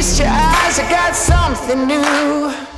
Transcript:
feast your eyes, I got something new.